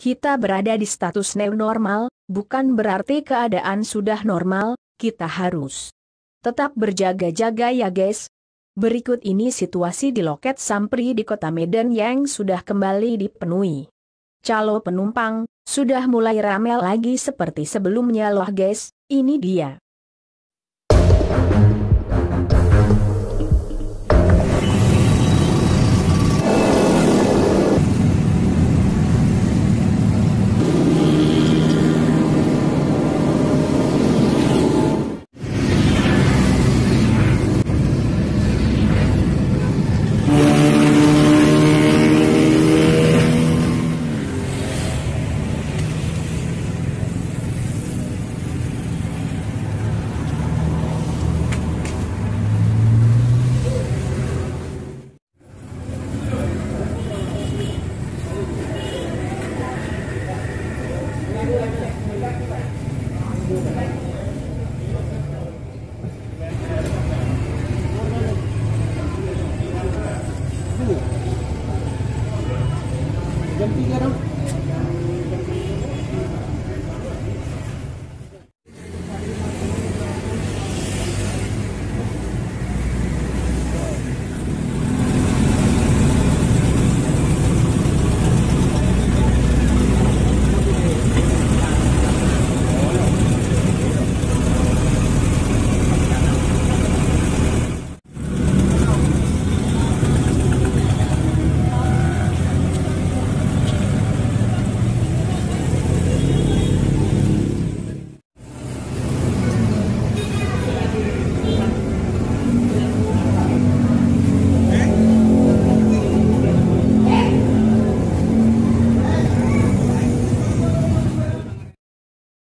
Kita berada di status new normal, bukan berarti keadaan sudah normal, kita harus tetap berjaga-jaga ya guys. Berikut ini situasi di loket Sampri di kota Medan yang sudah kembali dipenuhi. Calo penumpang, sudah mulai ramai lagi seperti sebelumnya loh guys, ini dia. Jam 3 dong.